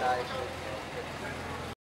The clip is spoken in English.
and I